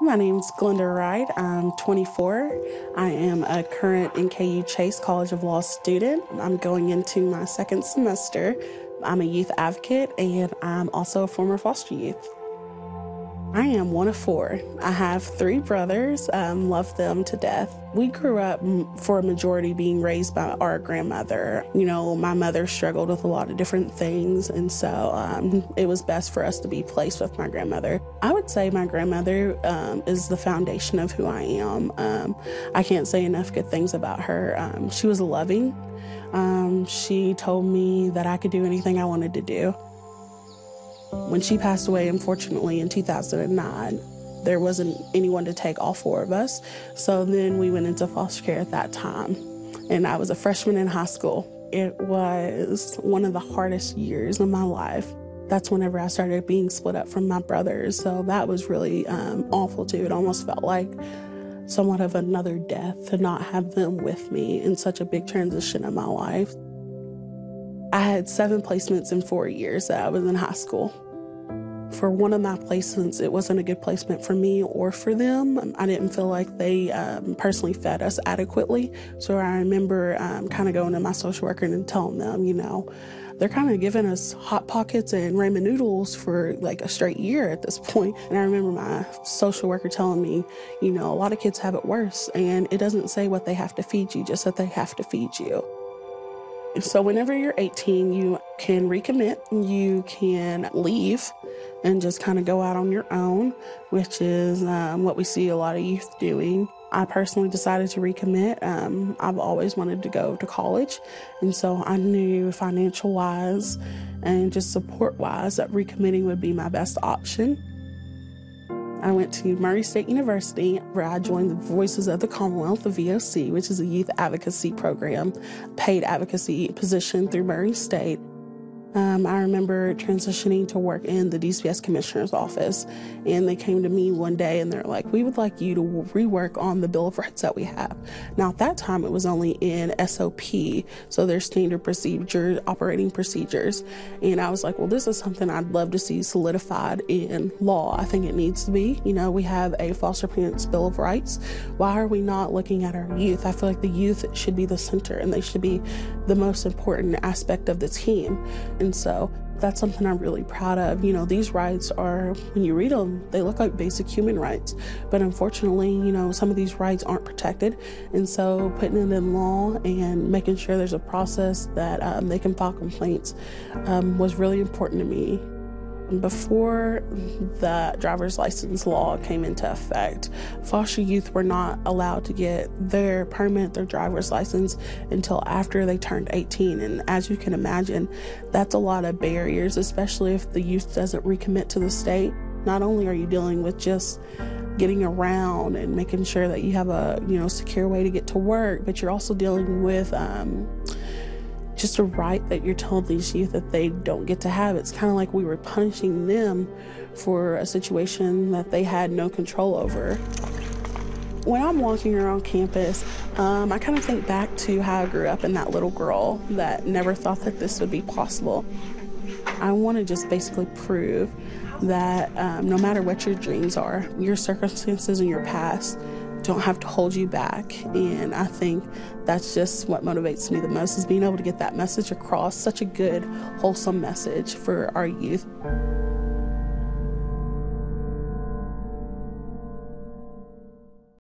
My name's Glenda Wright. I'm 24. I am a current NKU Chase College of Law student. I'm going into my second semester. I'm a youth advocate and I'm also a former foster youth. I am one of four. I have three brothers, um, love them to death. We grew up for a majority being raised by our grandmother. You know, my mother struggled with a lot of different things, and so um, it was best for us to be placed with my grandmother. I would say my grandmother um, is the foundation of who I am. Um, I can't say enough good things about her. Um, she was loving. Um, she told me that I could do anything I wanted to do. When she passed away, unfortunately, in 2009, there wasn't anyone to take all four of us. So then we went into foster care at that time. And I was a freshman in high school. It was one of the hardest years of my life. That's whenever I started being split up from my brothers. So that was really um, awful too. It almost felt like somewhat of another death to not have them with me in such a big transition in my life. I had seven placements in four years that I was in high school. For one of my placements, it wasn't a good placement for me or for them. I didn't feel like they um, personally fed us adequately. So I remember um, kind of going to my social worker and telling them, you know, they're kind of giving us hot pockets and ramen noodles for like a straight year at this point. And I remember my social worker telling me, you know, a lot of kids have it worse, and it doesn't say what they have to feed you, just that they have to feed you. So, whenever you're 18, you can recommit, you can leave and just kind of go out on your own, which is um, what we see a lot of youth doing. I personally decided to recommit. Um, I've always wanted to go to college, and so I knew financial wise and just support wise that recommitting would be my best option. I went to Murray State University where I joined the Voices of the Commonwealth, the VOC, which is a youth advocacy program, paid advocacy position through Murray State. Um, I remember transitioning to work in the DCS commissioner's office, and they came to me one day and they're like, We would like you to rework on the Bill of Rights that we have. Now, at that time, it was only in SOP, so there's standard procedures, operating procedures. And I was like, Well, this is something I'd love to see solidified in law. I think it needs to be. You know, we have a foster parents Bill of Rights. Why are we not looking at our youth? I feel like the youth should be the center and they should be the most important aspect of the team. And so that's something I'm really proud of. You know, these rights are, when you read them, they look like basic human rights. But unfortunately, you know, some of these rights aren't protected. And so putting it in law and making sure there's a process that um, they can file complaints um, was really important to me. Before the driver's license law came into effect, foster youth were not allowed to get their permit, their driver's license until after they turned 18. And as you can imagine, that's a lot of barriers, especially if the youth doesn't recommit to the state. Not only are you dealing with just getting around and making sure that you have a you know secure way to get to work, but you're also dealing with um, just a right that you're telling these youth that they don't get to have. It's kind of like we were punishing them for a situation that they had no control over. When I'm walking around campus, um, I kind of think back to how I grew up and that little girl that never thought that this would be possible. I want to just basically prove that um, no matter what your dreams are, your circumstances and your past, don't have to hold you back. And I think that's just what motivates me the most is being able to get that message across, such a good, wholesome message for our youth.